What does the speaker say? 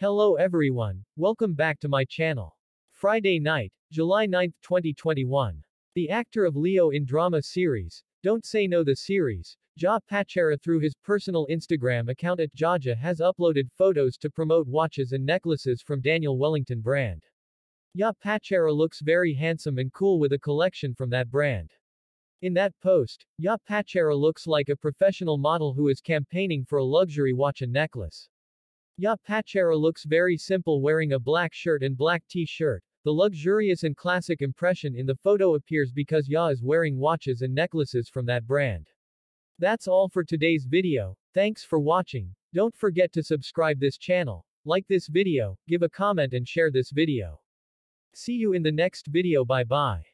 Hello everyone, welcome back to my channel. Friday night, July 9, 2021. The actor of Leo in drama series, Don't Say No the series, Ja Pachara through his personal Instagram account at Jaja has uploaded photos to promote watches and necklaces from Daniel Wellington brand. Ja Pachara looks very handsome and cool with a collection from that brand. In that post, Ja Pachara looks like a professional model who is campaigning for a luxury watch and necklace. Ja Pachara looks very simple wearing a black shirt and black t-shirt. The luxurious and classic impression in the photo appears because Ja is wearing watches and necklaces from that brand. That's all for today's video. Thanks for watching. Don't forget to subscribe this channel, like this video, give a comment and share this video. See you in the next video bye bye.